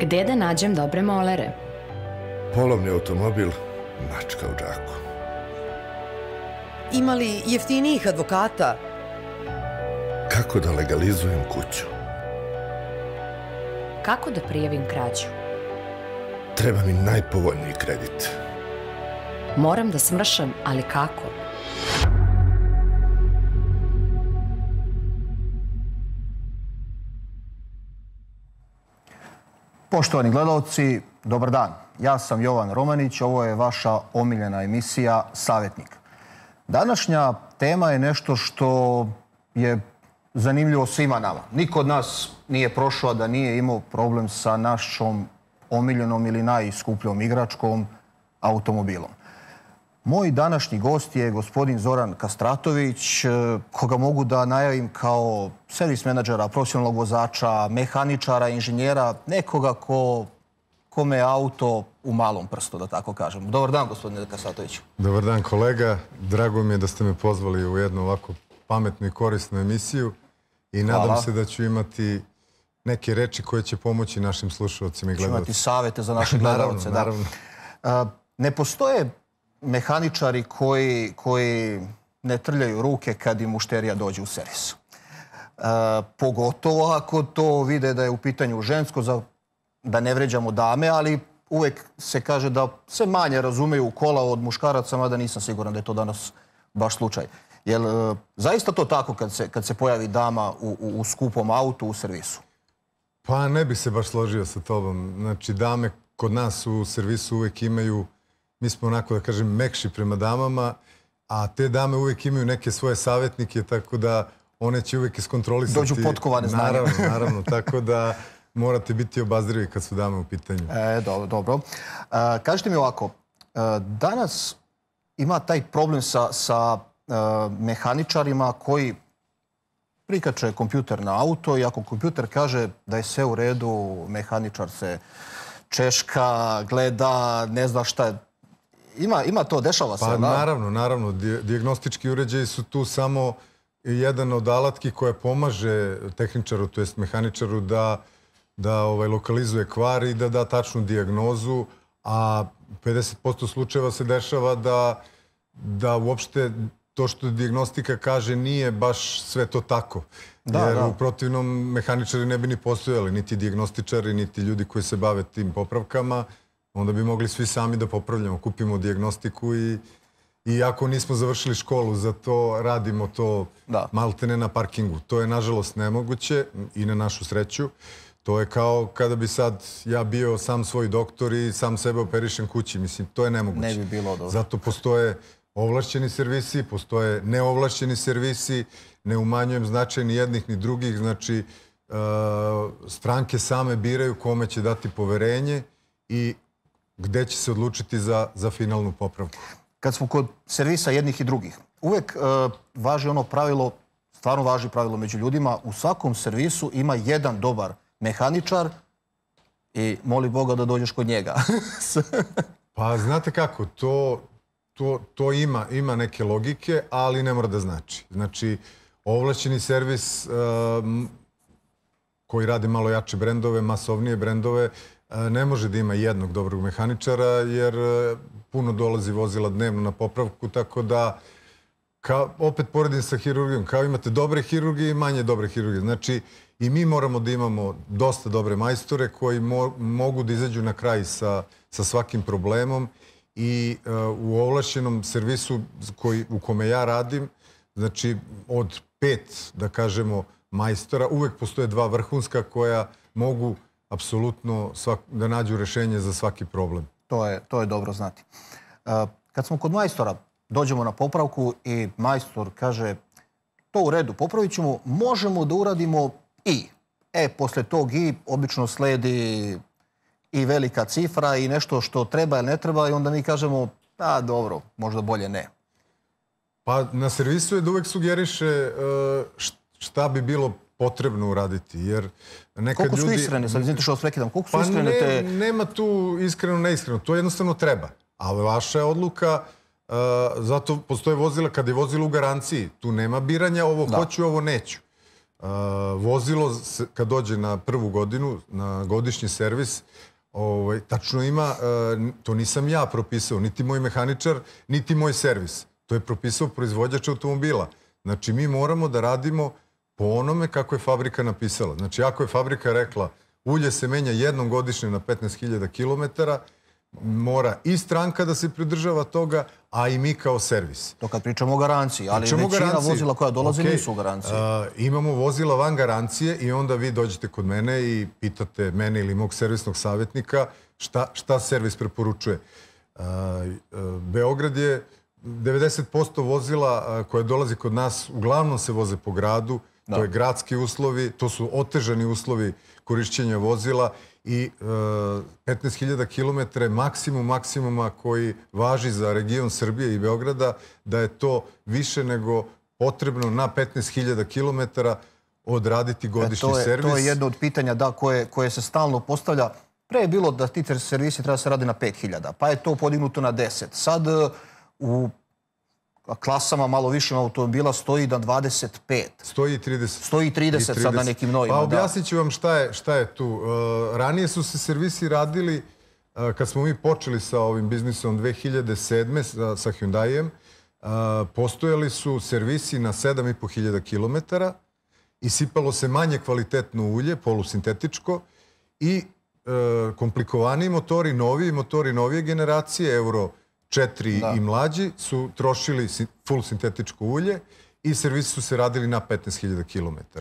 Gde da nađem dobre molere? Polovni automobil, mačka u džaku. Ima li jeftinijih advokata? Kako da legalizujem kuću? Kako da prijavim krađu? Treba mi najpovoljniji kredit. Moram da smršam, ali kako? Poštovani gledalci, dobar dan. Ja sam Jovan Romanić, ovo je vaša omiljena emisija Savjetnik. Današnja tema je nešto što je zanimljivo svima nama. Niko od nas nije prošao da nije imao problem sa našom omiljenom ili najskupljom igračkom automobilom. Moj današnji gost je gospodin Zoran Kastratović, e, koga mogu da najavim kao servis menadžera, profesionalnog vozača, mehaničara, inženjera, nekoga ko, kome je auto u malom prstu, da tako kažem. Dobar dan, gospodine Kastratoviću. Dobar dan, kolega. Drago mi je da ste me pozvali u jednu ovako pametnu i korisnu emisiju i nadam Hvala. se da ću imati neke reči koje će pomoći našim slušalcima i Ću imati gledalcima. savete za naše Naravno, gledalce. da. naravno. A, Ne postoje mehaničari koji, koji ne trljaju ruke kad im mušterija dođe u servis. A, pogotovo ako to vide da je u pitanju žensko, za, da ne vređamo dame, ali uvek se kaže da se manje razumeju u kola od muškaraca, mada nisam siguran da je to danas baš slučaj. Jel e, zaista to tako kad se, kad se pojavi dama u, u, u skupom autu u servisu? Pa ne bih se baš složio sa tobom. Znači, dame kod nas u servisu uvek imaju, mi smo onako da kažem mekši prema damama, a te dame uvek imaju neke svoje savjetnike, tako da one će uvek iskontrolisati. Dođu potkovane znanjem. Naravno, naravno. Tako da morate biti obazrivi kad su dame u pitanju. E, dobro, dobro. E, kažite mi ovako, e, danas ima taj problem sa, sa e, mehaničarima koji prikače kompjuter na auto i ako kompjuter kaže da je sve u redu, mehaničar se češka, gleda, ne zna šta je. Ima, ima to, dešava se, Pa da? naravno, naravno. Di- Dijagnostički uređaji su tu samo jedan od alatki koja pomaže tehničaru, to jest mehaničaru da, da ovaj, lokalizuje kvar i da da tačnu dijagnozu, a 50% slučajeva se dešava da, da uopšte to što dijagnostika kaže nije baš sve to tako. Da, Jer da. u protivnom mehaničari ne bi ni postojali, niti dijagnostičari, niti ljudi koji se bave tim popravkama. Onda bi mogli svi sami da popravljamo, kupimo dijagnostiku i, i ako nismo završili školu za to, radimo to Da. maltene na parkingu. To je nažalost nemoguće i na našu sreću. To je kao kada bi sad ja bio sam svoj doktor i sam sebe operišem kući. Mislim, to je nemoguće. Ne bi bilo dobro. Zato postoje ovlašćeni servisi, postoje neovlašćeni servisi, ne umanjujem značaj ni jednih ni drugih, znači e, stranke same biraju kome će dati poverenje i gde će se odlučiti za, za finalnu popravku. kad smo kod servisa jednih i drugih, uvek e, važi ono pravilo, stvarno važi pravilo među ljudima, u svakom servisu ima jedan dobar mehaničar i moli Boga da dođeš kod njega. Pa znate kako, to, to, to ima, ima neke logike, ali ne mora da znači. Znači, ovlašćeni servis um, koji radi malo jače brendove, masovnije brendove, ne može da ima jednog dobrog mehaničara, jer uh, puno dolazi vozila dnevno na popravku, tako da kao, opet poredim sa hirurgijom, kao imate dobre hirurgije i manje dobre hirurgije. Znači, i mi moramo da imamo dosta dobre majstore koji mo mogu da izađu na kraj sa, sa svakim problemom i uh, u ovlašćenom servisu koji, u kome ja radim, znači od pet, da kažemo, majstora, uvek postoje dva vrhunska koja mogu apsolutno svak, da nađu rešenje za svaki problem. to, je, to je dobro znati. E, kad smo kod majstora, dođemo na popravku i majstor kaže to u redu, popravit ćemo, možemo da uradimo i. E, posle tog i obično sledi i velika cifra i nešto što treba ili ne treba i onda mi kažemo, a dobro, možda bolje ne. Pa na servisu je da uvek sugeriše e, šta bi bilo potrebno uraditi, jer nekad Koliko su ljudi... iskrene, sad izvinite što vas prekidam, koliko su Pa iskrene ne, te... nema tu iskreno, neiskreno. To jednostavno treba. Ali vaša je odluka, uh, zato postoje vozila, kada je vozilo u garanciji, tu nema biranja, ovo Da. hoću, ovo neću. vozilo se, kad dođe na prvu godinu, na godišnji servis, ovaj, tačno ima, e, to nisam ja propisao, niti moj mehaničar, niti moj servis. To je propisao proizvođač automobila. Znači, mi moramo da radimo po onome kako je fabrika napisala. Znači, ako je fabrika rekla ulje se menja jednom godišnje na 15.000 km, mora i stranka da se pridržava toga, a i mi kao servis. To kad pričamo o garanciji, ali Pričamo većina garanciji. vozila koja dolaze Okej, nisu u garanciji. a, imamo vozila van garancije i onda vi dođete kod mene i pitate mene ili mog servisnog savjetnika šta, šta servis preporučuje. A, a, Beograd je 90% vozila koje dolazi kod nas uglavnom se voze po gradu, to je gradski uslovi, to su otežani uslovi korišćenja vozila i e, 15.000 km maksimum maksimuma koji važi za region Srbije i Beograda, da je to više nego potrebno na 15.000 km odraditi E, godišnji to, je, servis. to je jedno od pitanja da, koje, koje se stalno postavlja. Pre je bilo da ti servisi treba se radi na 5000, pa je to podignuto na 10. Sad e, u klasama malo višim automobila stoji na 25. Stoji i 30. Stoji i 30 sad na nekim novima, Pa da. objasnit ću vam šta je, šta je tu. Uh, ranije su se servisi radili, uh, kad smo mi počeli sa ovim biznisom 2007. sa, sa Hyundaijem, uh, postojali su servisi na 7500 km i sipalo se manje kvalitetno ulje, polusintetičko, i e, komplikovaniji motori, noviji motori novije generacije, Euro 4 i mlađi, su trošili full sintetičko ulje i servisi su se radili na 15.000 km.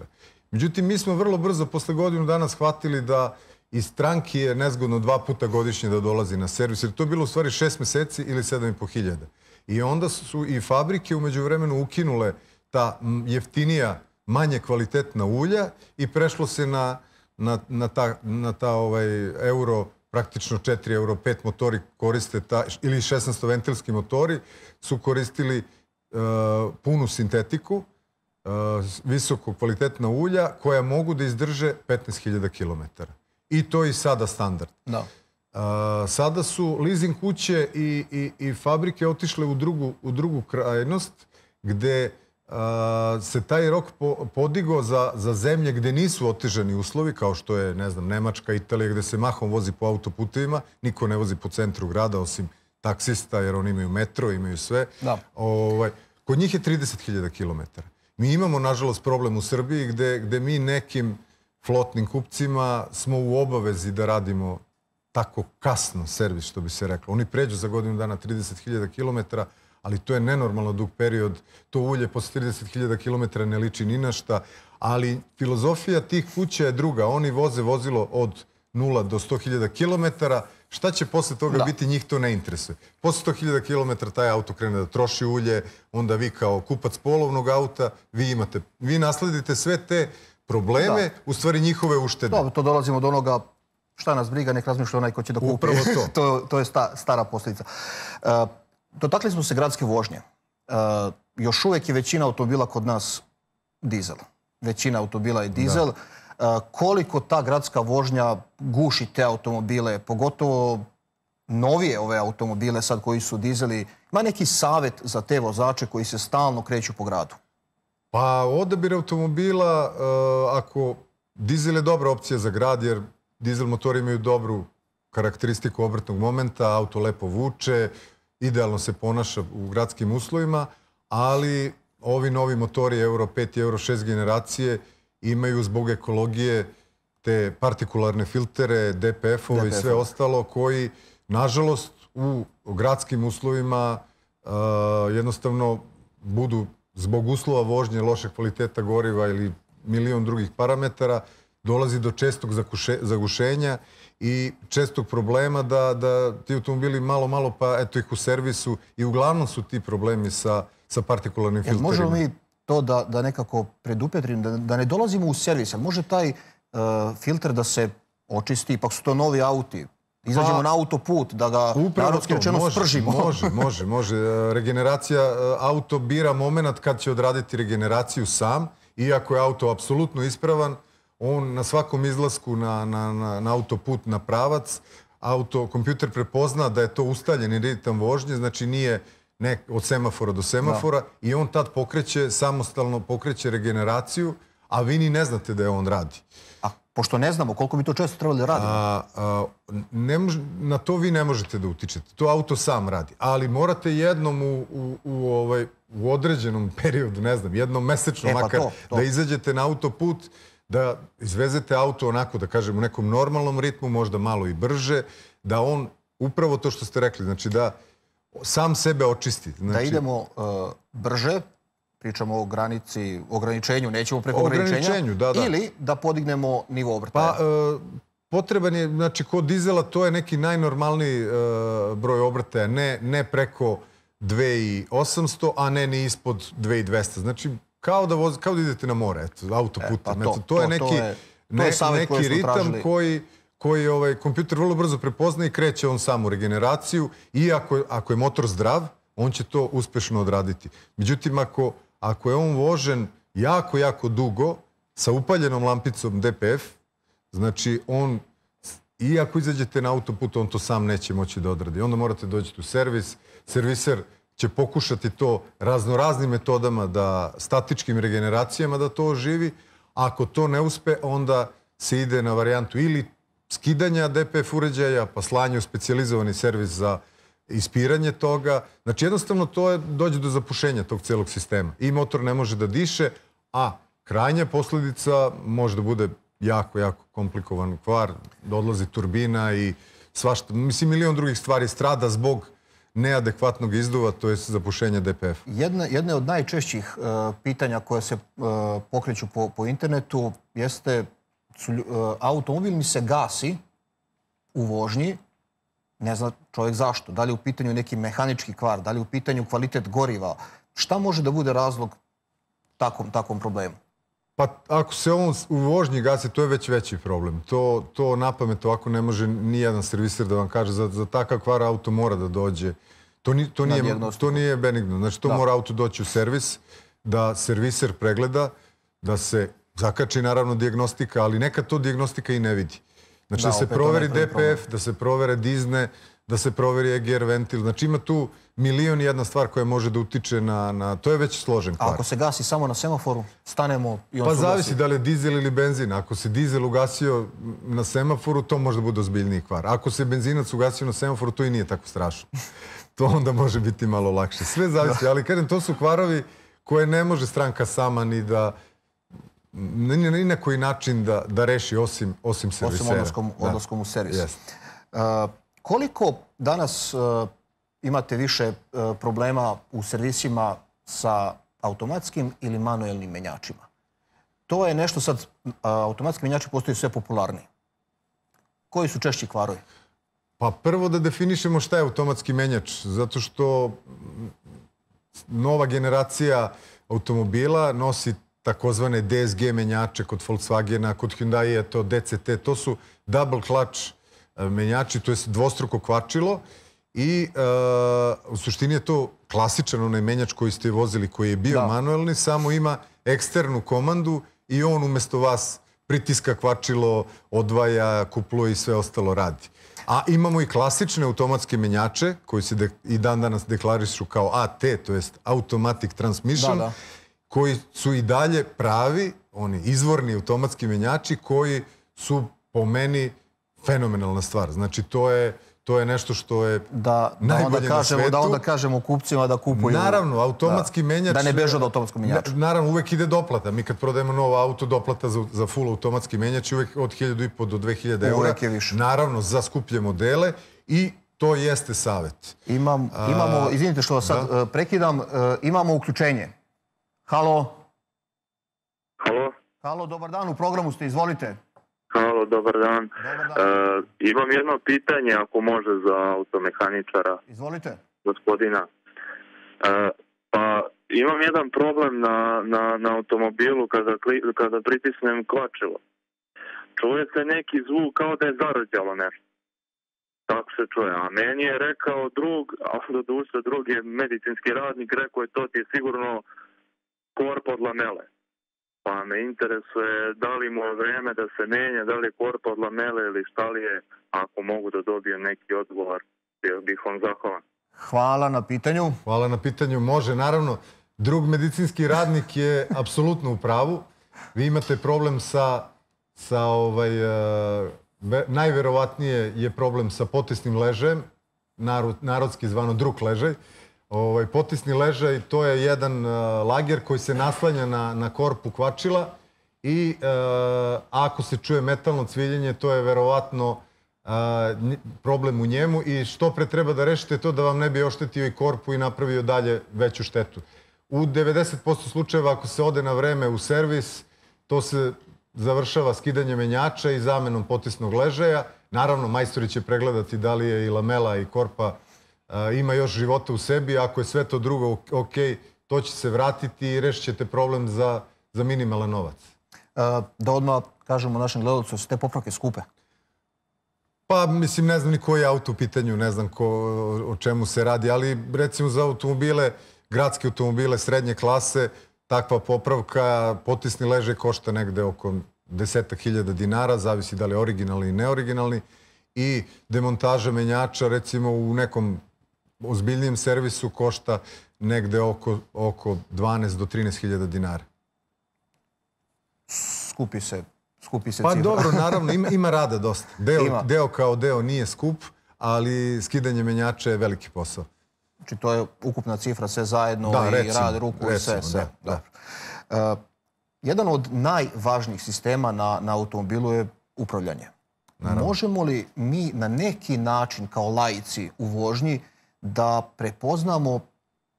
Međutim, mi smo vrlo brzo, posle godinu dana, shvatili da iz stranki je nezgodno dva puta godišnje da dolazi na servis, jer to je bilo u stvari šest meseci ili sedam i po hiljada. I onda su i fabrike umeđu vremenu ukinule ta jeftinija, manje kvalitetna ulja i prešlo se na, na, na ta, na ta ovaj, euro, praktično 4 euro 5 motori koriste ta, ili 16 ventilski motori su koristili uh, punu sintetiku, uh, visoko kvalitetna ulja koja mogu da izdrže 15.000 km. I to je i sada standard. Da. A, sada su leasing kuće i, i, i fabrike otišle u drugu, u drugu krajnost gde se taj rok po, podigo za, za zemlje gde nisu otežani uslovi, kao što je, ne znam, Nemačka, Italija, gde se mahom vozi po autoputevima, niko ne vozi po centru grada osim taksista, jer oni imaju metro, imaju sve. Da. Ovaj, kod njih je 30.000 km. Mi imamo, nažalost, problem u Srbiji gde, gde mi nekim flotnim kupcima smo u obavezi da radimo tako kasno servis, što bi se reklo. Oni pređu za godinu dana 30.000 km, ali to je nenormalno dug period. To ulje posle 30.000 km ne liči ni na šta, ali filozofija tih kuća je druga. Oni voze vozilo od 0 do 100.000 km, šta će posle toga Da. biti, njih to ne interesuje. Posle 100.000 km taj auto krene da troši ulje, onda vi kao kupac polovnog auta, vi imate, vi nasledite sve te probleme, u stvari njihove uštede. Dobro, to dolazimo do onoga šta nas briga, nek razmišlja onaj ko će da kupi. Upravo to. to, to je sta, stara posljedica. Uh, dotakli smo se gradske vožnje. Uh, još uvijek je većina automobila kod nas dizel. Većina automobila je dizel. Uh, koliko ta gradska vožnja guši te automobile, pogotovo novije ove automobile sad koji su dizeli. Ima neki savjet za te vozače koji se stalno kreću po gradu? Pa odabir automobila, uh, ako dizel je dobra opcija za grad, jer dizel motori imaju dobru karakteristiku obrtnog momenta, auto lepo vuče, idealno se ponaša u gradskim uslovima, ali ovi novi motori Euro 5 i Euro 6 generacije imaju zbog ekologije te partikularne filtere, DPF-ove i sve ostalo koji, nažalost, u gradskim uslovima uh, jednostavno budu zbog uslova vožnje, lošeg kvaliteta goriva ili milion drugih parametara, dolazi do čestog zagušenja i čestog problema da, da ti automobili malo, malo pa eto ih u servisu i uglavnom su ti problemi sa, sa partikularnim filterima. možemo mi to da, da nekako predupetrimo, da, da ne dolazimo u servis? Jel može taj uh, filter da se očisti, ipak su to novi auti, izađemo Pa, na autoput, da ga narodski rečeno može, spržimo. Može, može, može. E, Regeneracija, e, auto bira moment kad će odraditi regeneraciju sam, iako je auto apsolutno ispravan, on na svakom izlasku na, na, na, na autoput na pravac, auto, kompjuter prepozna da je to ustaljeni ritam vožnje, znači nije nek, od semafora do semafora i on tad pokreće, samostalno pokreće regeneraciju, a vi ni ne znate da je on radi. A pošto ne znamo koliko bi to često trebali da radimo. A, a, ne mož, na to vi ne možete da utičete. To auto sam radi. Ali morate jednom u, u, u, ovaj, u određenom periodu, ne znam, jednom mesečno E, pa makar, to, to. da izađete na autoput, da izvezete auto onako, da kažem, u nekom normalnom ritmu, možda malo i brže, da on, upravo to što ste rekli, znači da sam sebe očisti. Znači, da idemo uh, brže, pričamo o granici, ograničenju, nećemo preko ograničenja. Ograničenju, da, da. Ili da podignemo nivo obrtaja. Pa, e, potreban je, znači, kod dizela to je neki najnormalniji e, broj obrtaja, ne, ne preko 2800, a ne ni ispod 2200. Znači, kao da, voz, kao da idete na more, eto, autoputem. E, pa to, eto, to- je to neki, je- to je savjet neki koji smo ritam tražili. koji koji ovaj kompjuter vrlo brzo prepozna i kreće on sam u regeneraciju i ako, ako je motor zdrav, on će to uspešno odraditi. Međutim, ako, ako je on vožen jako, jako dugo sa upaljenom lampicom DPF, znači on i ako izađete na autoput, on to sam neće moći da odradi. Onda morate doći u servis. Serviser će pokušati to raznoraznim metodama, da statičkim regeneracijama da to oživi. Ako to ne uspe, onda se ide na varijantu ili skidanja DPF uređaja, pa slanje u specijalizovani servis za ispiranje toga. Znači jednostavno to je, dođe do zapušenja tog celog sistema. I motor ne može da diše, a krajnja posledica može da bude jako, jako komplikovan kvar, da odlazi turbina i svašta, mislim, milion drugih stvari strada zbog neadekvatnog izduva, to je zapušenje DPF. Jedna, jedna od najčešćih uh, pitanja koja se uh, pokreću po, po internetu jeste uh, automobil mi se gasi u vožnji, ne zna čovjek zašto. Da li je u pitanju neki mehanički kvar, da li je u pitanju kvalitet goriva. Šta može da bude razlog takvom problemu? Pa ako se on u vožnji gasi, to je već veći problem. To, to na pamet ovako ne može ni jedan serviser da vam kaže. Za, za takav kvar auto mora da dođe. To, ni, to, nije, to nije benigno. Znači to Da. mora auto doći u servis, da serviser pregleda, da se zakači naravno dijagnostika, ali nekad to dijagnostika i ne vidi. Znači Da, da, se proveri problem. DPF, da se provere dizne, da se proveri EGR ventil. Znači ima tu milion i jedna stvar koja može da utiče na... na to je već složen A kvar. ako se gasi samo na semaforu, stanemo i on Pa zavisi da li je dizel ili benzin. Ako se dizel ugasio na semaforu, to može da bude ozbiljniji kvar. Ako se benzinac ugasio na semaforu, to i nije tako strašno. To onda može biti malo lakše. Sve zavisi, ali kažem, to su kvarovi koje ne može stranka sama ni da ni, ni na koji način da, da reši osim, osim servisera. Osim odlaskom, Da. odlaskom u servis. Jeste. Uh, koliko danas uh, imate više uh, problema u servisima sa automatskim ili manuelnim menjačima? To je nešto sad, automatski menjači postaju sve popularniji. Koji su češći kvarovi? Pa prvo da definišemo šta je automatski menjač, zato što nova generacija automobila nosi takozvane DSG menjače kod Volkswagena, kod Hyundai je to DCT, to su double clutch e, menjači, to je dvostruko kvačilo i e, u suštini je to klasičan onaj menjač koji ste vozili, koji je bio Da. manuelni, samo ima eksternu komandu i on umesto vas pritiska kvačilo, odvaja, kupluje i sve ostalo radi. A imamo i klasične automatske menjače koji se de- i dan danas deklarišu kao AT, to jest Automatic Transmission, Da, da. koji su i dalje pravi, oni izvorni automatski menjači koji su po meni fenomenalna stvar. Znači to je, to je nešto što je Da, da, onda najbolje na kažemo, svetu. da onda kažemo kupcima da kupuju... Naravno, automatski menjač... Da ne beže od automatskog menjača. Na- naravno, uvek ide doplata. Mi kad prodajemo novo auto, doplata za, za full automatski menjač je uvek od 1500 do 2000 eura. Uvek je više. Naravno, za skuplje modele i to jeste savet. Imam, imamo, izvinite što vas sad uh, prekidam, uh, imamo uključenje. Halo? Halo, Halo, dobar dan, u programu ste, izvolite. Halo, dobar dan. Dobar dan. E, imam jedno pitanje, ako može, za automehaničara, Izvolite. gospodina. E, pa, imam jedan problem na, na, na automobilu kada, kli- kada pritisnem klačilo. Čuje se neki zvuk kao da je zarađalo nešto. Tako se čuje. A meni je rekao drug, a do duše drug je medicinski radnik, rekao je to ti je sigurno kor pod lamele. Pa me interesuje da li mu je vreme da se menja, da li je kor pod lamele ili šta li je, ako mogu da dobijem neki odgovor, bio bih vam zahvalan. Hvala na pitanju. Hvala na pitanju. Može, naravno. Drug medicinski radnik je apsolutno u pravu. Vi imate problem sa, sa ovaj, e, ve- najverovatnije je problem sa potisnim ležajem, narod, narodski zvano druk ležaj. Ovaj, potisni ležaj to je jedan e, lager koji se naslanja na, na korpu kvačila i e, ako se čuje metalno cviljenje, to je verovatno nj- problem u njemu i što pre treba da rešite to da vam ne bi oštetio i korpu i napravio dalje veću štetu. U 90% slučajeva ako se ode na vreme u servis, to se završava skidanjem menjača i zamenom potisnog ležaja. Naravno, majstori će pregledati da li je i lamela i korpa ima još života u sebi. Ako je sve to drugo ok, to će se vratiti i rešit ćete problem za, za minimalan novac. Da odmah kažemo našem gledalcu da su te popravke skupe. Pa, mislim, ne znam ni koji je auto u pitanju, ne znam ko, o čemu se radi, ali recimo za automobile, gradske automobile srednje klase, takva popravka, potisni leže košta negde oko desetak hiljada dinara, zavisi da li je originalni i neoriginalni, i demontaža menjača, recimo u nekom ozbiljnijem servisu košta negde oko, oko 12 do 13 hiljada dinara. Skupi se, skupi se Pa cifra. dobro, naravno, ima, ima rada dosta. Deo, Ima. deo kao deo nije skup, ali skidanje menjača je veliki posao. Znači to je ukupna cifra sve zajedno Da, i recimo, rad ruku i sve. sve. da, da. E, jedan od najvažnijih sistema na, na automobilu je upravljanje. Možemo li mi na neki način kao laici u vožnji da prepoznamo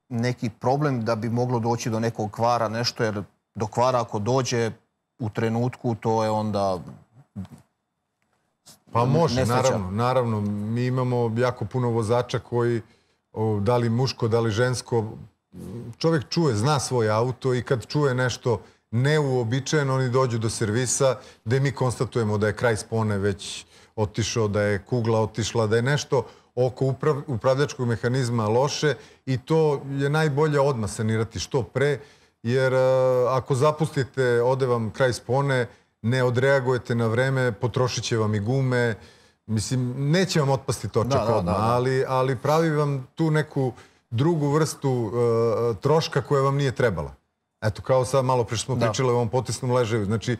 neki problem da bi moglo doći do nekog kvara, nešto, jer do kvara ako dođe u trenutku, to je onda... Pa može, nesreća. naravno, naravno. Mi imamo jako puno vozača koji, o, da li muško, da li žensko, čovjek čuje, zna svoj auto i kad čuje nešto neuobičajeno, oni dođu do servisa gde mi konstatujemo da je kraj spone već otišao, da je kugla otišla, da je nešto oko uprav, upravljačkog mehanizma loše i to je najbolje odmah sanirati što pre, jer e, ako zapustite, ode vam kraj spone, ne odreagujete na vreme, potrošit će vam i gume, mislim, neće vam otpasti točak Da, da, odmah, da, da. Ali, ali pravi vam tu neku drugu vrstu e, troška koja vam nije trebala. Eto, kao sad malo pre smo Da. pričali o ovom potisnom ležaju. Znači,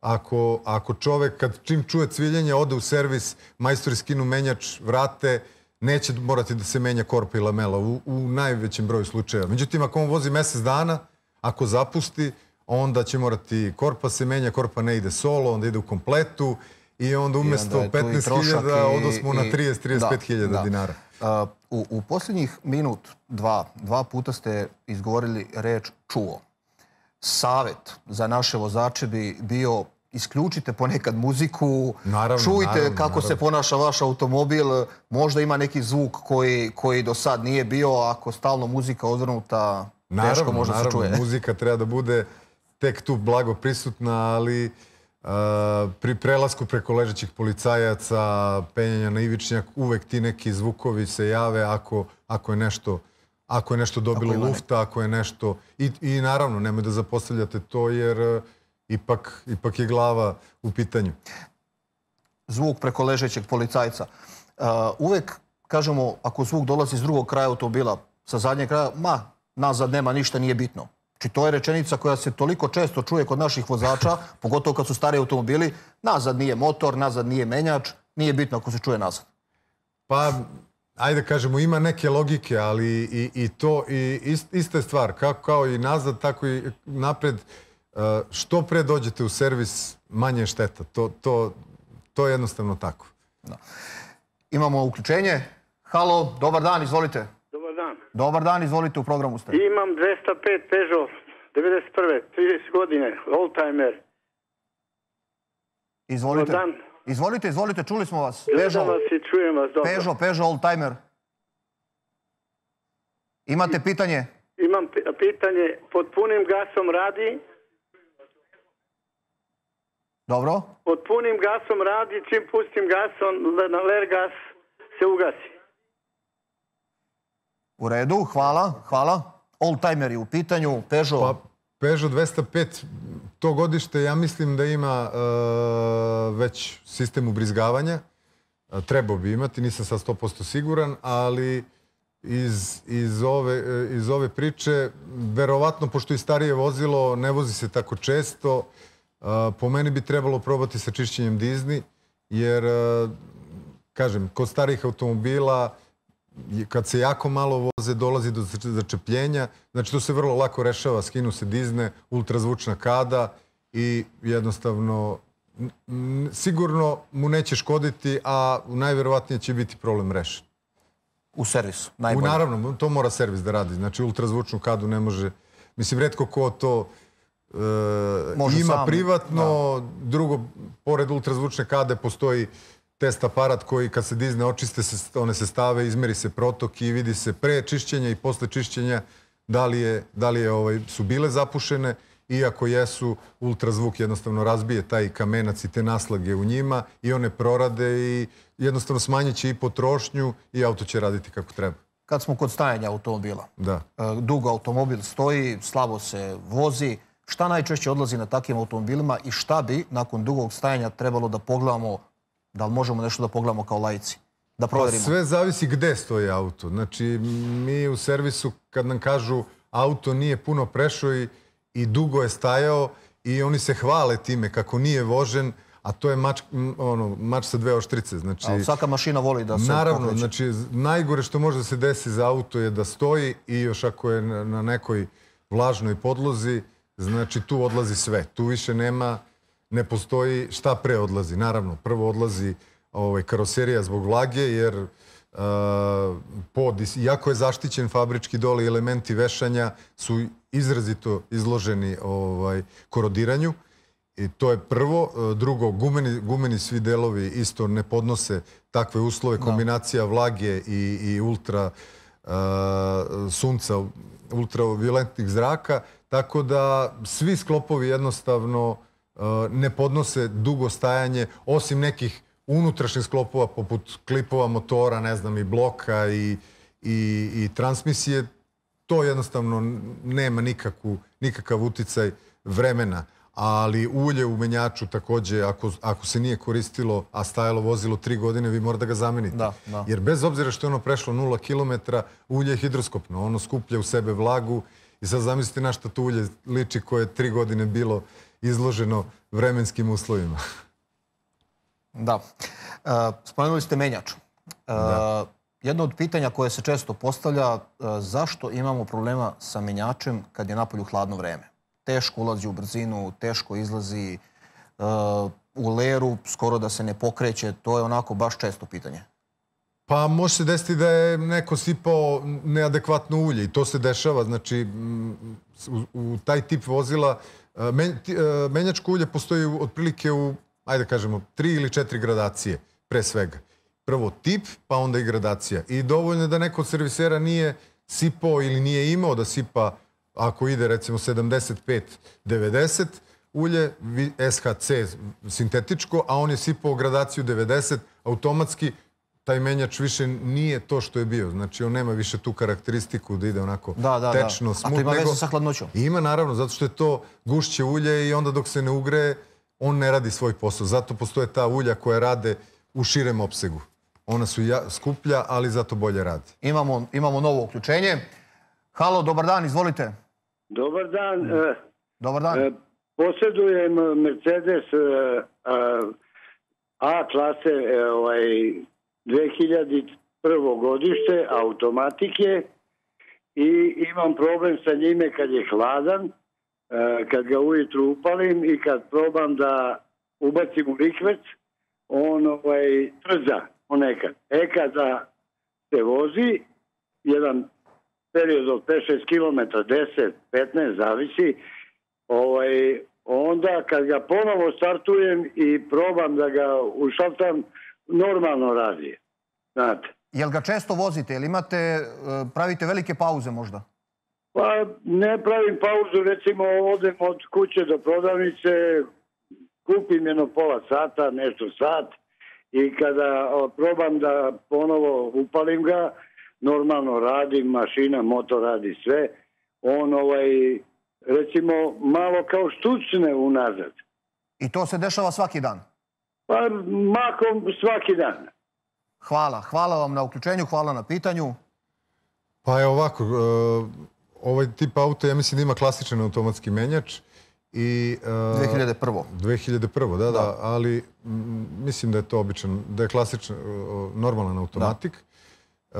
ako, ako čovek kad čim čuje cviljenje ode u servis, majstori skinu menjač, vrate, neće morati da se menja korpa i lamela u, u najvećem broju slučajeva. Međutim, ako on vozi mesec dana, ako zapusti, onda će morati korpa se menja, korpa ne ide solo, onda ide u kompletu i onda umesto je tu i 15.000 trošak i- odosmo na i- 30-35.000 da, da. dinara. Uh, u, u posljednjih minut, dva, dva puta ste izgovorili reč čuo. Savet za naše vozače bi bio isključite ponekad muziku, Naravno, čujte naravno, kako se naravno. ponaša vaš automobil, možda ima neki zvuk koji, koji do sad nije bio, ako stalno muzika odvrnuta, teško Naravno, možda se naravno, čuje. muzika treba da bude tek tu blago prisutna, ali a, pri prelasku preko ležećih policajaca, penjanja na ivičnjak, uvek ti neki zvukovi se jave ako, ako je nešto ako je nešto dobilo ima lufta, ako je nešto... I, I naravno, nemoj da zapostavljate to, jer ipak, ipak je glava u pitanju. zvuk preko ležećeg policajca. Uh, uvek kažemo, ako zvuk dolazi iz drugog kraja automobila, sa zadnjeg kraja, ma, nazad nema ništa, nije bitno. Znači, to je rečenica koja se toliko često čuje kod naših vozača, pogotovo kad su stari automobili, nazad nije motor, nazad nije menjač, nije bitno ako se čuje nazad. Pa, ajde kažemo, ima neke logike, ali i, i to, i ist, ista je stvar, kako, kao i nazad, tako i napred. Uh, što pre dođete u servis, manje je šteta. To, to, to je jednostavno tako. Imamo uključenje. Halo, dobar dan, izvolite. Dobar dan. Dobar dan, izvolite, u programu ste. Imam 205 Peugeot 91. 30 godine, oldtimer. Izvolite. Dobar dan. Izvolite, izvolite, čuli smo vas. Gledam Peugeot, vas i čujem vas dobro. Peugeot, Peugeot Oldtimer. Imate pitanje? Imam pi- pitanje, pod punim gasom radi, Dobro. pod punim gasom radi, čim pustim gasom, le- na ler gas se ugasi. U redu, hvala, hvala. Oldtimer je u pitanju, Peugeot. Pa, Peugeot 205, to godište, ja mislim da ima uh, već sistem ubrizgavanja. Uh, trebao bi imati, nisam sad 100% siguran, ali iz, iz, ove, iz ove priče. Verovatno, pošto je starije vozilo, ne vozi se tako često. Po meni bi trebalo probati sa čišćenjem Disney, jer, kažem, kod starih automobila, kad se jako malo voze, dolazi do začepljenja. Znači, to se vrlo lako rešava. Skinu se Disney, ultrazvučna kada i jednostavno sigurno mu neće škoditi, a najverovatnije će biti problem rešen. U servisu, U, najbolje. naravno, to mora servis da radi. Znači, ultrazvučnu kadu ne može... Mislim, redko ko to Može ima sam, privatno. Drugo, pored ultrazvučne kade postoji test aparat koji kad se dizne očiste, se, one se stave, izmeri se protok i vidi se pre čišćenja i posle čišćenja da li, je, da li je, ovaj, su bile zapušene iako jesu, ultrazvuk jednostavno razbije taj kamenac i te naslage u njima i one prorade i jednostavno smanjit će i potrošnju i auto će raditi kako treba. Kad smo kod stajanja automobila, Da. e, dugo automobil stoji, slabo se vozi, šta najčešće odlazi na takvim automobilima i šta bi nakon dugog stajanja trebalo da pogledamo, da li možemo nešto da pogledamo kao lajci? Da Pa proverimo. sve zavisi gde stoji auto. Znači, mi u servisu kad nam kažu auto nije puno prešao i, i dugo je stajao i oni se hvale time kako nije vožen, a to je mač, ono, mač sa dve oštrice. Znači, A svaka mašina voli da se Naravno, pokreće. znači najgore što može da se desi za auto je da stoji i još ako je na, na nekoj vlažnoj podlozi, znači tu odlazi sve. Tu više nema, ne postoji šta pre odlazi. Naravno, prvo odlazi ovaj, karoserija zbog vlage, jer uh, pod, iako je zaštićen fabrički dole elementi vešanja su izrazito izloženi ovaj, korodiranju. I to je prvo. E, Drugo, gumeni, gumeni svi delovi isto ne podnose takve uslove. Kombinacija vlage i, i ultra uh, sunca, ultravioletnih zraka. Tako da svi sklopovi jednostavno uh, ne podnose dugo stajanje, osim nekih unutrašnjih sklopova poput klipova motora, ne znam, i bloka i, i, i transmisije. To jednostavno nema nikakvu, nikakav uticaj vremena ali ulje u menjaču takođe, ako, ako se nije koristilo, a stajalo vozilo tri godine, vi morate da ga zamenite. Da, da. Jer bez obzira što je ono prešlo 0 km, ulje je hidroskopno. Ono skuplja u sebe vlagu i sad zamislite na šta to ulje liči koje je tri godine bilo izloženo vremenskim uslovima. Da. E, spomenuli ste menjač. E, Jedno od pitanja koje se često postavlja, e, zašto imamo problema sa menjačem kad je napolju hladno vreme? Teško ulazi u brzinu, teško izlazi e, u leru, skoro da se ne pokreće. To je onako baš često pitanje. Pa može se desiti da je neko sipao neadekvatno ulje i to se dešava. Znači, u, u taj tip vozila e, men, e, menjačko ulje postoji otprilike u, ajde da kažemo, tri ili četiri gradacije, pre svega. Prvo tip, pa onda i gradacija. I dovoljno je da neko od servisera nije sipao ili nije imao da sipa, ako ide recimo 75-90 ulje, SHC sintetičko, a on je sipao gradaciju 90, automatski taj menjač više nije to što je bio. Znači, on nema više tu karakteristiku da ide onako Da, da, tečno, da. smut. A to ima nego- veze sa hladnoćom? Ima, naravno, zato što je to gušće ulje i onda dok se ne ugreje, on ne radi svoj posao. Zato postoje ta ulja koja rade u širem opsegu. Ona su ja, skuplja, ali zato bolje radi. Imamo, imamo novo uključenje. Halo, dobar dan, izvolite. Dobar dan. E, Dobar dan. e, posjedujem Mercedes e, a, A klase e, ovaj, 2001. godište automatike i imam problem sa njime kad je hladan, e, kad ga ujutru upalim i kad probam da ubacim u rikvec, on ovaj, trza ponekad. E kada se vozi, jedan period od 5-6 km, 10, 15, zavisi, ovaj, onda kad ga ponovo startujem i probam da ga ušaltam, normalno radi. Znate. Jel ga često vozite? Jel imate, e, pravite velike pauze možda? Pa ne pravim pauzu, recimo odem od kuće do prodavnice, kupim jedno pola sata, nešto sat i kada probam da ponovo upalim ga, normalno radim, mašina, motor radi sve, on ovaj, recimo malo kao štucne unazad. I to se dešava svaki dan. Pa makom svaki dan. Hvala. Hvala vam na uključenju, hvala na pitanju. Pa je ovako, e, ovaj tip auta ja mislim da ima klasičan automatski menjač i... e, 2001. 2001. Da, da, ali mislim da je to običan, da je klasičan, o, normalan automatik. E,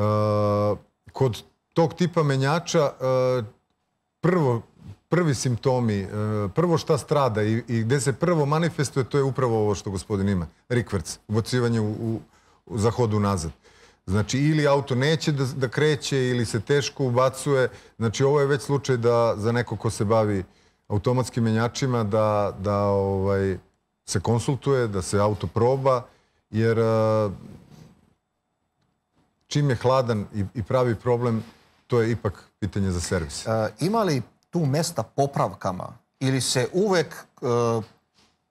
kod tog tipa menjača e, prvo, prvi simptomi, e, prvo šta strada i, i gde se prvo manifestuje, to je upravo ovo što gospodin ima, rikverc, ubacivanje u, u, zahodu nazad. Znači, ili auto neće da, da kreće, ili se teško ubacuje. Znači, ovo je već slučaj da za neko ko se bavi automatskim menjačima da, da ovaj, se konsultuje, da se auto proba, jer a, čim je hladan i, i pravi problem, to je ipak pitanje za servis. E, ima li tu mesta popravkama ili se uvek e,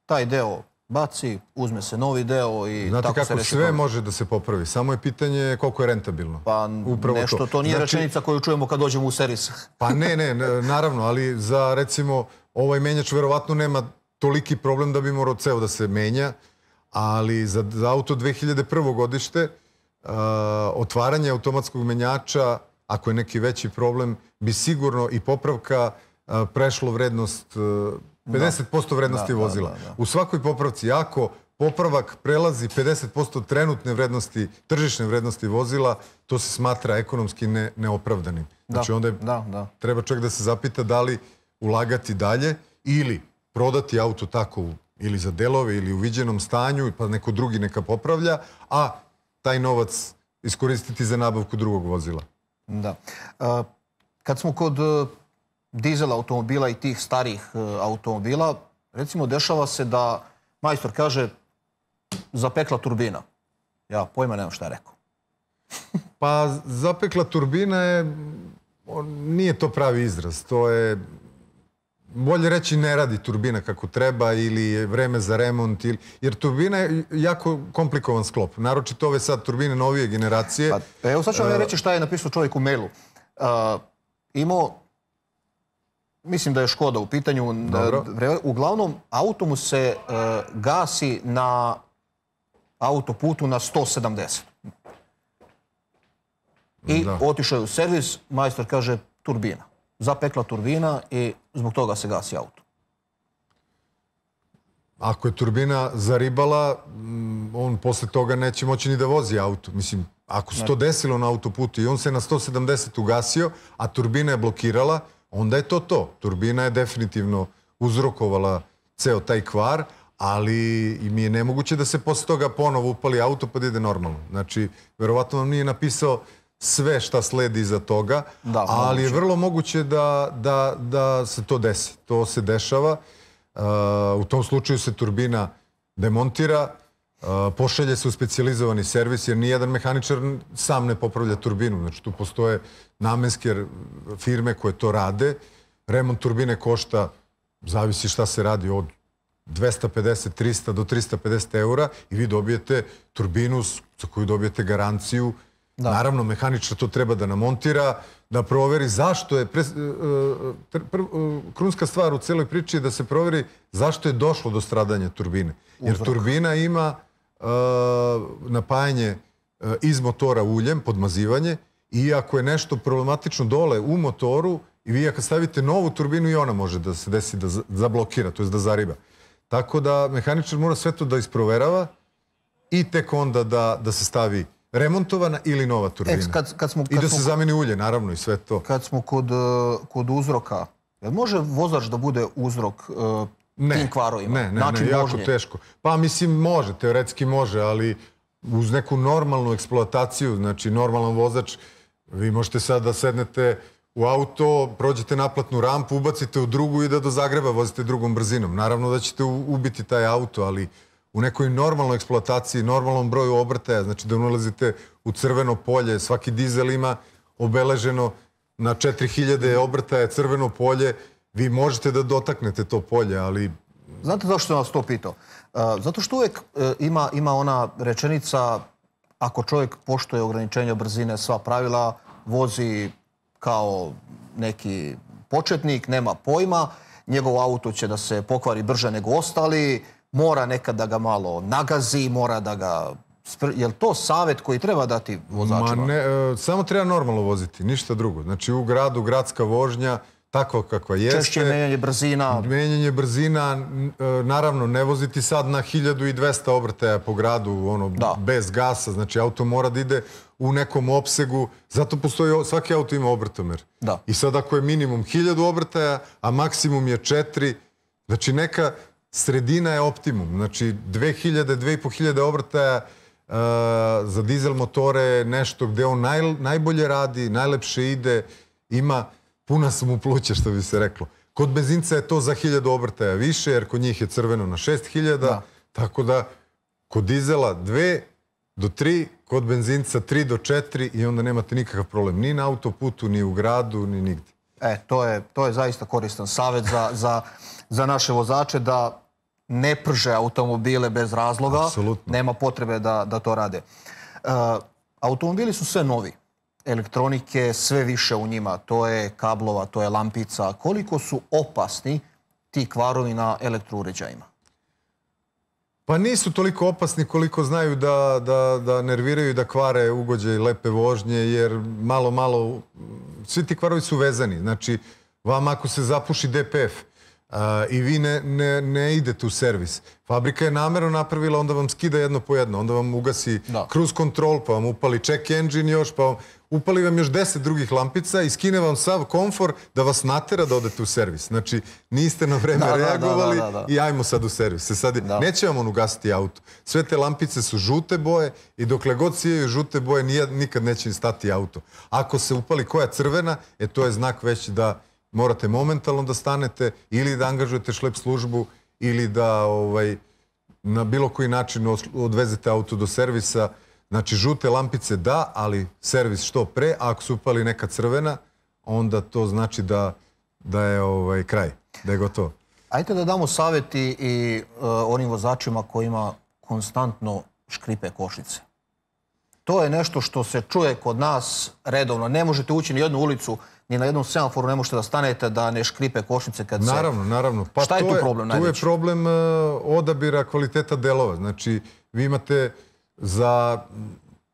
taj deo baci, uzme se novi deo i Znate tako se kako reši sve problem? može da se popravi, samo je pitanje koliko je rentabilno. Pa Upravo nešto, to, nije Znači, rečenica koju čujemo kad dođemo u servis. Pa ne, ne, ne, naravno, ali za recimo ovaj menjač verovatno nema toliki problem da bi morao ceo da se menja, ali za, za auto 2001. godište uh, otvaranje automatskog menjača, ako je neki veći problem, bi sigurno i popravka prešlo vrednost, uh, 50% vrednosti Da, da, vozila. da, da. U svakoj popravci, ako popravak prelazi 50% trenutne vrednosti, tržišne vrednosti vozila, to se smatra ekonomski ne, neopravdanim. Znači onda je Da, da. treba čovjek da se zapita da li ulagati dalje ili prodati auto tako ili za delove ili u viđenom stanju pa neko drugi neka popravlja, a taj novac iskoristiti za nabavku drugog vozila. Da. E, kad smo kod e, dizel automobila i tih starih e, automobila, recimo dešava se da majstor kaže zapekla turbina. Ja pojma nemam šta je rekao. Pa zapekla turbina je, on, nije to pravi izraz, to je bolje reći ne radi turbina kako treba ili je vreme za remont, ili, jer turbina je jako komplikovan sklop. Naročito ove sad turbine novije generacije. Pa, evo sad ću vam ja reći šta je napisao čovjek u mailu. Uh, imao, mislim da je Škoda u pitanju, Dobro. da- vre- uglavnom auto mu se uh, gasi na autoputu na 170. I Da. otišao je u servis, majstor kaže turbina. Zapekla turbina i zbog toga se gasi auto. Ako je turbina zaribala, mm, on posle toga neće moći ni da vozi auto. Mislim, ako se to desilo na autoputu i on se na 170 ugasio, a turbina je blokirala, onda je to to. Turbina je definitivno uzrokovala ceo taj kvar, ali i mi je nemoguće da se posle toga ponovo upali auto pa da ide normalno. Znači, verovatno vam nije napisao sve šta sledi iza toga, Da, ali je vrlo moguće da, da, da se to desi. To se dešava. Uh, u tom slučaju se turbina demontira, uh, pošalje se u specijalizovani servis, jer nijedan mehaničar sam ne popravlja turbinu. Znači, tu postoje namenske firme koje to rade. Remont turbine košta, zavisi šta se radi, od 250, 300 do 350 eura i vi dobijete turbinu za koju dobijete garanciju. Naravno, mehaničar to treba da namontira, da proveri zašto je... Pre, e, e, e, krunska stvar u celoj priči je da se proveri zašto je došlo do stradanja turbine. Jer turbina ima e, napajanje e, iz motora uljem, podmazivanje, i ako je nešto problematično dole u motoru, i vi ako stavite novu turbinu i ona može da se desi da za- zablokira, to je da zariba. Tako da mehaničar mora sve to da isproverava i tek onda da, da se stavi remontovana ili nova turbina. Kad, kad smo, I kad da smo se zameni ulje, naravno, i sve to. kad smo kod, e, kod uzroka, jel može vozač da bude uzrok e, tim kvarovima? Ne, ne, Način ne, jako vožnje? teško. Pa mislim može, teoretski može, ali uz neku normalnu eksploataciju, znači normalan vozač, vi možete sad da sednete u auto, prođete naplatnu rampu, ubacite u drugu i da do Zagreba vozite drugom brzinom. Naravno da ćete ubiti taj auto, ali u nekoj normalnoj eksploataciji, normalnom broju obrtaja, znači da ulazite u crveno polje, svaki dizel ima obeleženo na 4000 obrtaja crveno polje, vi možete da dotaknete to polje, ali Znate zašto sam vas to pitao? E, zato što uvijek e, ima, ima ona rečenica ako čovjek poštuje ograničenja brzine, sva pravila, vozi kao neki početnik, nema pojma, njegov auto će da se pokvari brže nego ostali, mora nekad da ga malo nagazi, mora da ga je li to savjet koji treba dati vozačima? Ma ne, e, samo treba normalno voziti, ništa drugo. Znači u gradu, gradska vožnja, takva kakva jeste. Češće menjanje brzina. Menjanje brzina, e, naravno, ne voziti sad na 1200 obrtaja po gradu, ono, Da. bez gasa. Znači, auto mora da ide u nekom opsegu. Zato postoji, svaki auto ima obrtomer. Da. I sad ako je minimum 1000 obrtaja, a maksimum je 4, znači neka sredina je optimum. Znači 2000, 2500 obrtaja uh, za dizel motore je nešto gde on naj, najbolje radi, najlepše ide, ima puna su mu pluća, što bi se reklo. Kod benzinca je to za 1000 obrtaja više, jer kod njih je crveno na 6000, Da. tako da kod dizela 2 do 3, kod benzinca 3 do 4 i onda nemate nikakav problem ni na autoputu, ni u gradu, ni nigde. E, to je, to je zaista koristan savjet za, za, za naše vozače da ne prže automobile bez razloga. Apsolutno. Nema potrebe da, da to rade. E, automobili su sve novi. Elektronike sve više u njima. To je kablova, to je lampica. Koliko su opasni ti kvarovi na elektrouređajima? Pa nisu toliko opasni koliko znaju da, da, da nerviraju i da kvare ugođaj lepe vožnje, jer malo, malo, svi ti kvarovi su vezani. Znači, vam ako se zapuši DPF i vi ne, ne, ne idete u servis, fabrika je namerno napravila, onda vam skida jedno po jedno, onda vam ugasi Da. cruise control, pa vam upali check engine još, pa vam upali vam još deset drugih lampica i skine vam sav komfor da vas natera da odete u servis. Znači, niste na vreme Da, da, da, reagovali da, da, da. i ajmo sad u servis. E sad, Da. neće vam on ugasiti auto. Sve te lampice su žute boje i dokle god sijaju žute boje nikad neće stati auto. Ako se upali koja crvena, e to je znak već da morate momentalno da stanete ili da angažujete šlep službu ili da ovaj, na bilo koji način odvezete auto do servisa. Znači, žute lampice da, ali servis što pre, a ako su upali neka crvena, onda to znači da, da je ovaj, kraj, da je gotovo. Ajde da damo savjet i, e, onim vozačima kojima konstantno škripe košnice. To je nešto što se čuje kod nas redovno. Ne možete ući ni jednu ulicu, ni na jednom semaforu ne možete da stanete da ne škripe košnice kad se... Naravno, naravno. Pa Šta je tu problem Tu je najveći? problem uh, odabira kvaliteta delova. Znači, vi imate za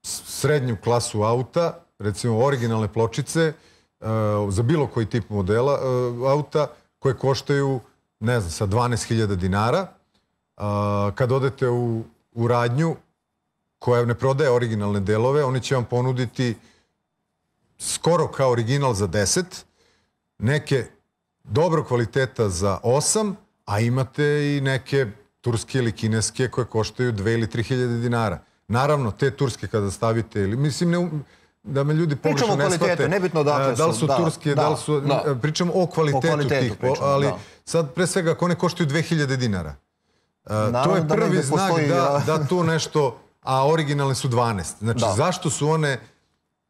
srednju klasu auta, recimo originalne pločice, uh, za bilo koji tip modela uh, auta, koje koštaju, ne znam, sa 12.000 dinara. Kad odete u, u radnju, koja ne prodaje originalne delove, oni će vam ponuditi skoro kao original za 10, neke dobro kvaliteta za 8, a imate i neke turske ili kineske koje koštaju 2 ili 3 hiljade dinara. Naravno, te turske kada stavite, ili, mislim, ne, da me ljudi pogrešno o ne shvate. nebitno odakle a, Da li su, su da, turske, da, da, li su... da. Pričamo o kvalitetu, kvalitetu tih, pričamo, ali da. sad pre svega ako one koštaju 2000 dinara. To Naravno je da prvi negde znak postoji, da, da to nešto, a originalne su 12. Znači, Da. zašto su one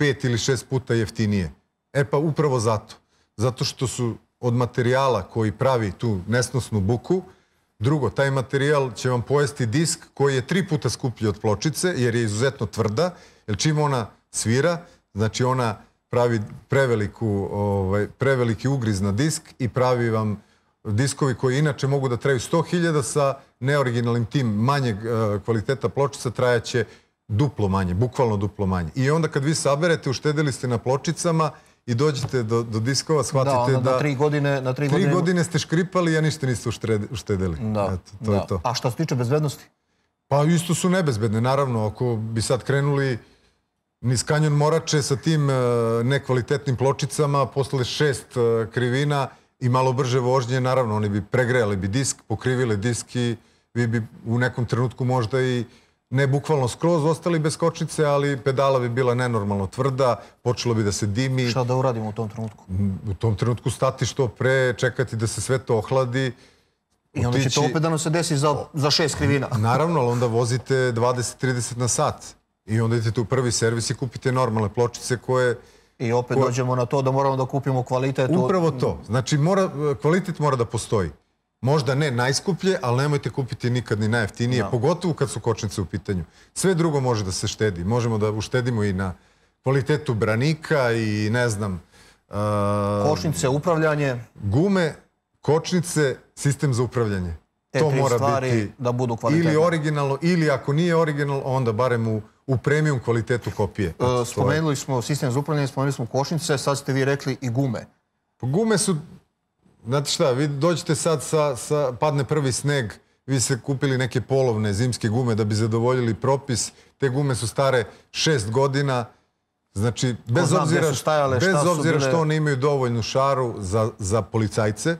pet ili šest puta jeftinije? E pa upravo zato. Zato što su od materijala koji pravi tu nesnosnu buku, drugo, taj materijal će vam pojesti disk koji je tri puta skuplji od pločice, jer je izuzetno tvrda, jer čim ona svira, znači ona pravi preveliku, ovaj, preveliki ugriz na disk i pravi vam diskovi koji inače mogu da traju 100.000 sa neoriginalnim tim manjeg e, kvaliteta pločica trajaće duplo manje, bukvalno duplo manje. I onda kad vi saberete, uštedili ste na pločicama i dođete do, do diskova, Da, shvatite onda da, na tri godine... Na tri, tri godine... godine ste škripali, a ništa niste uštedeli. Da, Eto, to da. je to. A što se tiče bezbednosti? Pa isto su nebezbedne, naravno. Ako bi sad krenuli niz kanjon Morače sa tim e, nekvalitetnim pločicama, posle šest e, krivina i malo brže vožnje, naravno, oni bi pregrejali bi disk, pokrivili disk i vi bi u nekom trenutku možda i ne bukvalno skroz ostali bez kočnice, ali pedala bi bila nenormalno tvrda, počelo bi da se dimi. Šta da uradimo u tom trenutku? U tom trenutku stati što pre, čekati da se sve to ohladi. I onda će to opet da nam se desi za, za šest krivina. Naravno, ali onda vozite 20-30 na sat. I onda idete u prvi servis i kupite normalne pločice koje... I opet dođemo na to da moramo da kupimo kvalitet. Upravo to. Znači, mora, kvalitet mora da postoji. Možda ne najskuplje, ali nemojte kupiti nikad ni najjeftinije, pogotovo kad su kočnice u pitanju. Sve drugo može da se štedi. Možemo da uštedimo i na kvalitetu branika i ne znam... a, Košnice, upravljanje. gume, kočnice, sistem za upravljanje. te to mora stvari biti da budu kvalitetne. ili originalno, ili ako nije originalno, onda barem u, u premium kvalitetu kopije. E, spomenuli smo sistem za upravljanje, spomenuli smo košnice, sad ste vi rekli i gume. Pa Gume su, znate šta, vi dođete sad sa, sa, padne prvi sneg, vi ste kupili neke polovne zimske gume da bi zadovoljili propis, te gume su stare šest godina, znači bez zna gde obzira, stajale, bez obzira bile- što one imaju dovoljnu šaru za, za policajce,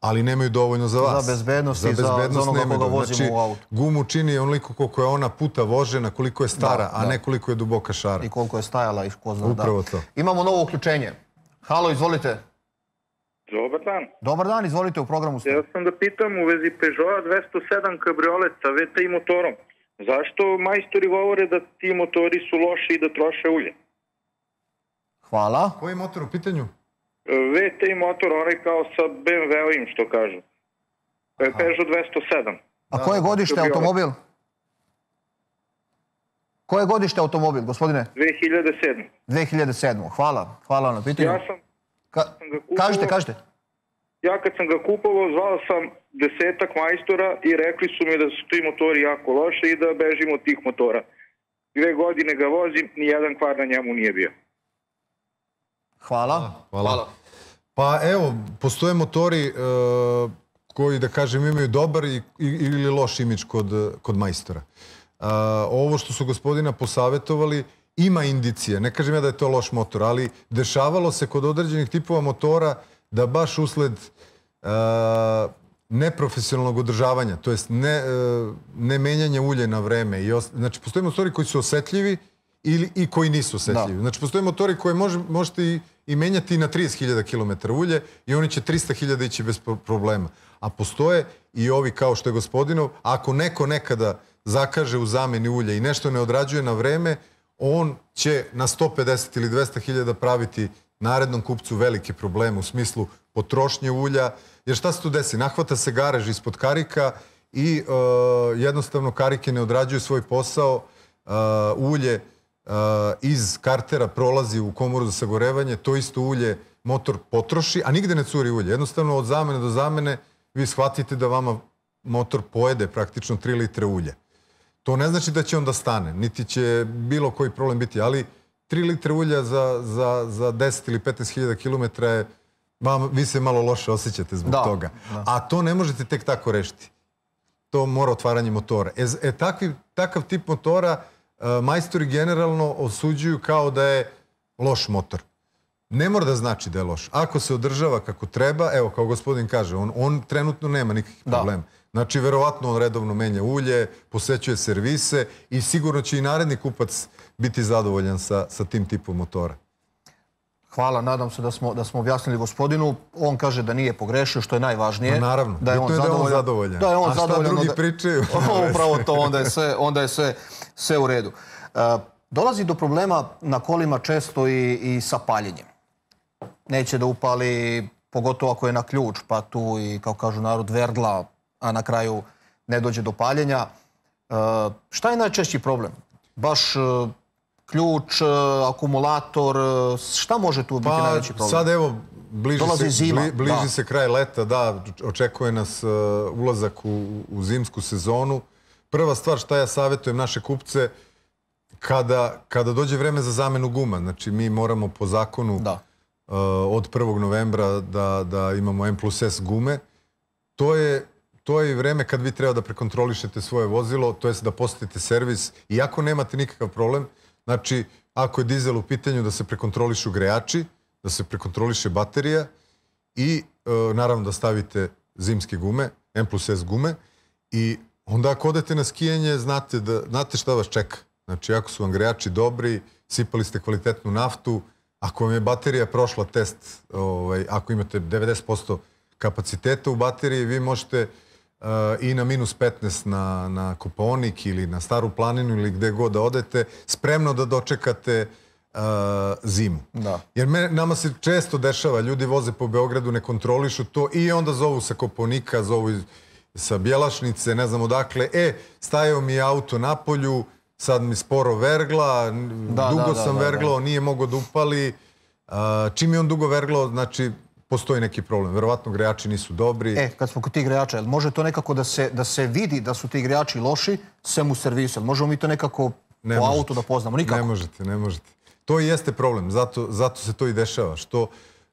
ali nemaju dovoljno za vas. Za bezbednost i za- za onoga koga vozimo znači, u autu. gumu čini onoliko koliko je ona puta vožena, koliko je stara, Da, a da. ne koliko je duboka šara. i koliko je stajala i ko zna da. Upravo to. Imamo novo uključenje. Halo, izvolite. Dobar dan. Dobar dan, izvolite u programu ste. Ja sam da pitam u vezi Peugeota 207 kabriolet sa VTI motorom. Zašto majstori govore da ti motori su loši i da troše ulje? Hvala. Koji motor u pitanju? E, VTI motor, onaj kao sa BMW-ovim, što kažu. E, Peugeot 207. A koje godište Kabriolet. automobil? Koje godište automobil, gospodine? 2007. 2007. Hvala. Hvala na pitanju. Ja sam, Ka- kupovao- kažite, kažite. ja kad sam ga kupovao, zvao sam desetak majstora i rekli su mi da su ti motori jako loši i da bežim od tih motora. Dve godine ga vozim, ni jedan kvar na njemu nije bio. Hvala. Hvala. Pa evo, postoje motori e, koji, da kažem, imaju dobar i, ili loš imidž kod, kod majstora. E, ovo što su gospodina posavetovali, ima indicije. Ne kažem ja da je to loš motor, ali dešavalo se kod određenih tipova motora da baš usled e, neprofesionalnog održavanja, to jest ne, e, ne menjanja ulje na vreme. I os- znači, postoje motori koji su osetljivi ili, i koji nisu osetljivi. Znači, postoje motori koje može, možete i, i menjati na 30.000 km ulje i oni će 300.000 ići bez pro- problema. A postoje i ovi kao što je gospodinov, ako neko nekada zakaže u zameni ulja i nešto ne odrađuje na vreme, on će na 150 ili 200.000 praviti narednom kupcu velike probleme u smislu potrošnje ulja. Jer šta se tu desi? Nahvata se garež ispod karika i e, jednostavno karike ne odrađuju svoj posao. E, ulje e, iz kartera prolazi u komoru za sagorevanje, to isto ulje motor potroši, a nigde ne curi ulje. Jednostavno od zamene do zamene vi shvatite da vama motor pojede praktično 3 litre ulja. To ne znači da će on da stane, niti će bilo koji problem biti, ali 3 litre ulja za, za, za 10 ili 15 hiljada kilometra je, vam, vi se malo loše osjećate zbog Da, toga. A to ne možete tek tako rešiti. To mora otvaranje motora. E, e takvi, takav tip motora e, majstori generalno osuđuju kao da je loš motor. Ne mora da znači da je loš. Ako se održava kako treba, evo, kao gospodin kaže, on, on trenutno nema nikakvih Da. Znači, verovatno on redovno menja ulje, posećuje servise i sigurno će i naredni kupac biti zadovoljan sa, sa tim tipom motora. Hvala, nadam se da smo, da smo objasnili gospodinu. On kaže da nije pogrešio, što je najvažnije. Pa naravno, Da je on je da je on zadovoljan. zadovoljan. Da je on A šta zadovoljan, drugi onda- pričaju? Upravo to, onda je sve, onda je sve, sve u redu. E, dolazi do problema na kolima često i, i sa paljenjem. Neće da upali, pogotovo ako je na ključ, pa tu i, kao kažu narod, verdla, a na kraju ne dođe do paljenja. E, šta je najčešći problem? Baš e, ključ, e, akumulator, šta može tu biti Pa najveći problem? sad evo, bliži, Dolazi se, zima, bli- bliži da. se kraj leta, da, očekuje nas uh, ulazak u, u zimsku sezonu. Prva stvar šta ja savjetujem naše kupce, kada, kada dođe vreme za zamenu guma, znači mi moramo po zakonu Da. uh, od 1. novembra da, da imamo M plus S gume, to je to je i vreme kad vi treba da prekontrolišete svoje vozilo, to jest da posetite servis, iako nemate nikakav problem, znači ako je dizel u pitanju da se prekontrolišu grejači, da se prekontroliše baterija i e, naravno da stavite zimske gume, M plus S gume i onda ako odete na skijanje znate, da, znate šta vas čeka. Znači ako su vam grejači dobri, sipali ste kvalitetnu naftu, ako vam je baterija prošla test, ovaj, ako imate 90% kapaciteta u bateriji, vi možete i na minus 15 na, na Kopaonik ili na Staru planinu ili gde god da odete, spremno da dočekate uh, zimu. Da. Jer me, nama se često dešava, ljudi voze po Beogradu, ne kontrolišu to i onda zovu sa Koponika, zovu iz, sa Bjelašnice, ne znam odakle, e, stajao mi je auto na polju, sad mi sporo vergla, Da, dugo da, da, sam da, verglao, nije mogao da upali. A, čim je on dugo verglao, znači postoji neki problem. Verovatno grejači nisu dobri. E, kad smo kod tih grejača, jel može to nekako da se, da se vidi da su ti grejači loši, sem u servisu? Jel možemo mi to nekako Ne po možete. autu da poznamo? Nikako. Ne možete, ne možete. To i jeste problem, zato, zato se to i dešava. Što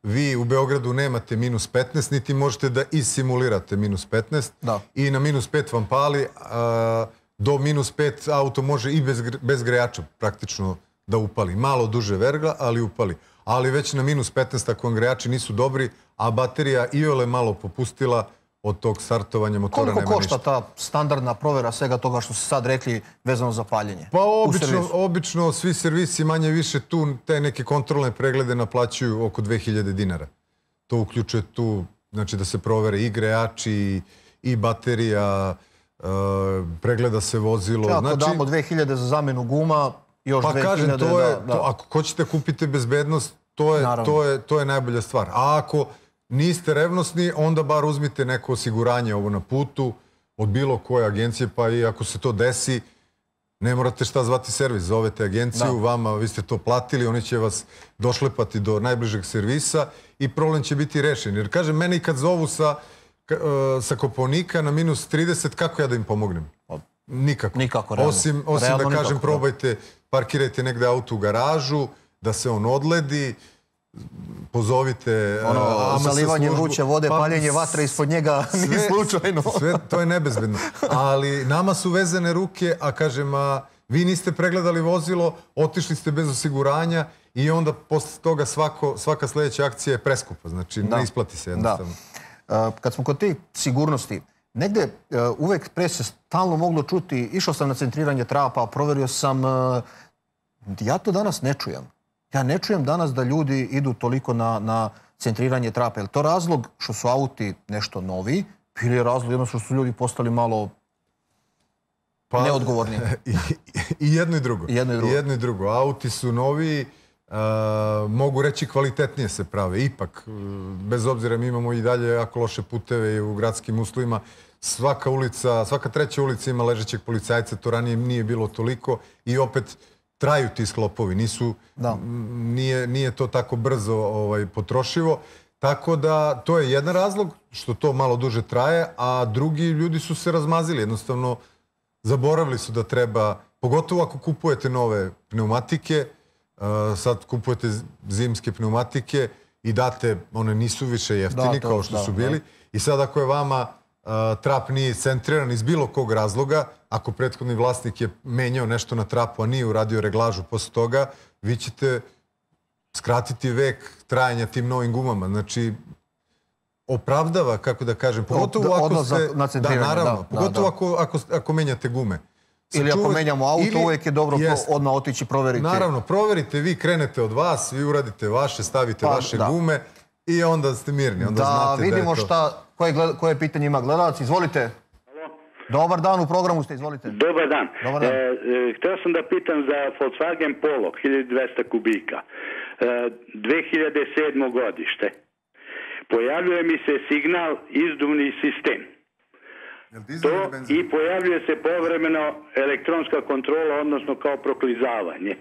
vi u Beogradu nemate minus 15, niti možete da isimulirate minus 15. Da. I na minus 5 vam pali, a, do minus 5 auto može i bez, bez grejača praktično da upali. Malo duže vergla, ali upali. Ali već na minus 15 ako vam grejači nisu dobri, a baterija i ole malo popustila, od tog startovanja motora Koliko nema košta ništa. ta standardna provera svega toga što ste sad rekli vezano za paljenje? Pa obično, obično svi servisi manje više tu te neke kontrolne preglede naplaćuju oko 2000 dinara. To uključuje tu, znači da se provere i grejači i, i baterija, e, pregleda se vozilo. Ako znači, damo 2000 za zamenu guma, još pa 2000 kažem, to je, da, da. To, ako hoćete da kupite bezbednost, to je, Naravno. to, je, to je najbolja stvar. A ako niste revnosni, onda bar uzmite neko osiguranje ovo na putu od bilo koje agencije, pa i ako se to desi, ne morate šta zvati servis, zovete agenciju, Da. vama, vi ste to platili, oni će vas došlepati do najbližeg servisa i problem će biti rešen. Jer kažem, meni kad zovu sa, e, sa Koponika na minus 30, kako ja da im pomognem? Nikako. Nikako, realno. Osim, osim Realno da kažem, nikako, da. probajte, parkirajte negde auto u garažu, da se on odledi, pozovite e, Ono, AMS zalivanje službu. vruće vode, Pa, paljenje vatre ispod njega, ni slučajno. Sve, to je nebezbedno. Ali nama su vezane ruke, a kažem, a, vi niste pregledali vozilo, otišli ste bez osiguranja i onda posle toga svako, svaka sledeća akcija je preskupa. Znači, Da. ne isplati se jednostavno. Uh, kad smo kod tih sigurnosti, negde uh, uvek pre se stalno moglo čuti, išao sam na centriranje trapa, proverio sam, uh, ja to danas ne čujem. Ja ne čujem danas da ljudi idu toliko na, na centriranje trapa. Je li to razlog što su auti nešto novi ili je razlog jednostavno što su ljudi postali malo Pa, neodgovorni? I, I jedno i drugo. I jedno i drugo. jedno i drugo. Auti su novi, a, mogu reći kvalitetnije se prave. Ipak, e, bez obzira mi imamo i dalje jako loše puteve i u gradskim uslovima. Svaka ulica, svaka treća ulica ima ležećeg policajca, to ranije nije bilo toliko i opet traju ti sklopovi, nisu, Da. nije, nije to tako brzo ovaj, potrošivo. Tako da to je jedan razlog što to malo duže traje, a drugi ljudi su se razmazili. Jednostavno, zaboravili su da treba, pogotovo ako kupujete nove pneumatike, sad kupujete zimske pneumatike i date, one nisu više jeftini Da, to- kao što da, su da. bili. I sad ako je vama trap nije centriran iz bilo kog razloga, ako prethodni vlasnik je menjao nešto na trapu, a nije uradio reglažu posle toga, vi ćete skratiti vek trajanja tim novim gumama. Znači, opravdava, kako da kažem, pogotovo ako ste... da, naravno, pogotovo. Ako, ako, ako menjate gume. Ili ako menjamo auto, ili- uvek je dobro odmah otići proveriti. Naravno, proverite, vi krenete od vas, vi uradite vaše, stavite Pa, vaše da. gume i onda ste mirni, onda da znate vidimo da je to... šta, koje, koje pitanje ima gledalac. Izvolite. Dobar dan u programu ste, izvolite. Dobar dan. Dobar dan. E, e, hteo sam da pitam za Volkswagen Polo 1200 kubika. E, 2007. godište. Pojavljuje mi se signal izduvni sistem. To i pojavljuje se povremeno elektronska kontrola, odnosno kao proklizavanje.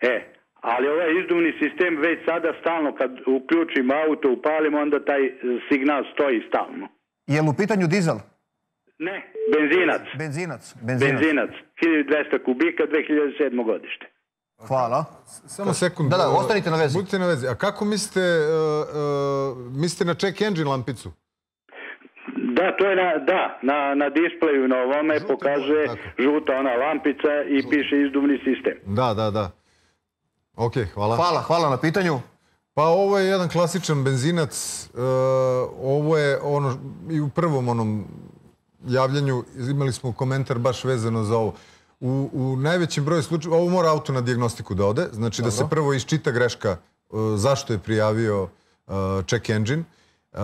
E, ali ovaj izduvni sistem već sada stalno kad uključim auto, upalim, onda taj e, signal stoji stalno. Je li u pitanju dizel? Ne, benzinac. Benzinac. Benzinac. Benzinac, 1200 kubika, 2007. godište. Hvala. Samo sekund. Da, da, ostanite na vezi. Budite na vezi. A kako mislite, uh, uh, mislite na check engine lampicu? Da, to je na, da, na, na displeju na ovome Žuta pokazuje boja, žuta ona lampica i piše izduvni sistem. Da, da, da. Ok, hvala. Hvala, hvala na pitanju. Pa ovo je jedan klasičan benzinac. Uh, ovo je ono, i u prvom onom javljanju imali smo komentar baš vezano za ovo. U, u najvećem broju slučajeva, ovo mora auto na dijagnostiku da ode, znači da se prvo iščita greška uh, zašto je prijavio uh, check engine. Uh,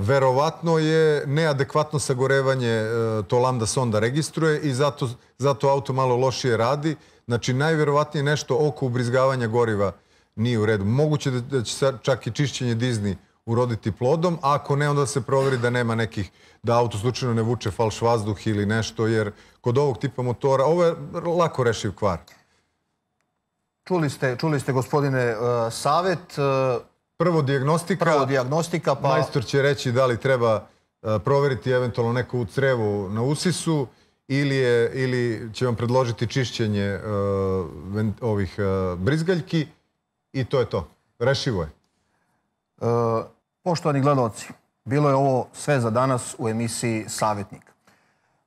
verovatno je neadekvatno sagorevanje uh, to lambda sonda registruje i zato, zato auto malo lošije radi. Znači, najverovatnije nešto oko ubrizgavanja goriva nije u redu. Moguće da, da će čak i čišćenje Disney uroditi plodom, a ako ne, onda se proveri da nema nekih, da auto slučajno ne vuče falš vazduh ili nešto, jer kod ovog tipa motora, ovo je lako rešiv kvar. Čuli ste, čuli ste gospodine uh, savet. Prvo dijagnostika. Prvo dijagnostika, pa... Majstor će reći da li treba e, proveriti eventualno neku u crevu na usisu ili, je, ili će vam predložiti čišćenje e, ovih e, brizgaljki i to je to. Rešivo je. Poštovani gledalci, bilo je ovo sve za danas u emisiji Savjetnik.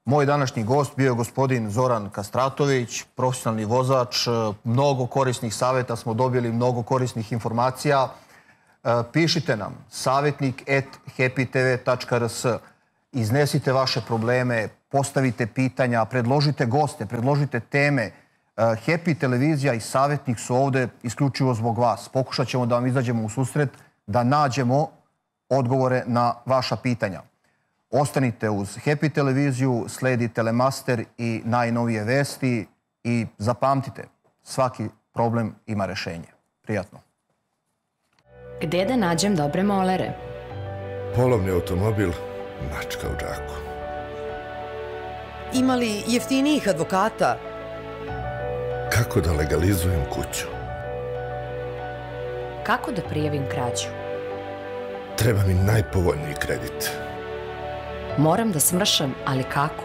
Moj današnji gost bio je gospodin Zoran Kastratović, profesionalni vozač. Mnogo korisnih savjeta smo dobili, mnogo korisnih informacija. E, Pišite nam savjetnik at happytv.rs Iznesite vaše probleme, postavite pitanja, predložite goste, predložite teme. E, Happy televizija i savjetnik su ovde isključivo zbog vas. Pokušat ćemo da vam izađemo u susret, da nađemo odgovore na vaša pitanja. Ostanite uz Happy televiziju, sledi Telemaster i najnovije vesti i zapamtite, svaki problem ima rešenje. Prijatno. Gde da nađem dobre molere? Polovni automobil, mačka u džaku. Ima li jeftinijih advokata? Kako da legalizujem kuću? Kako da prijavim krađu? Treba mi najpovoljniji kredit. Moram da smršam, ali kako?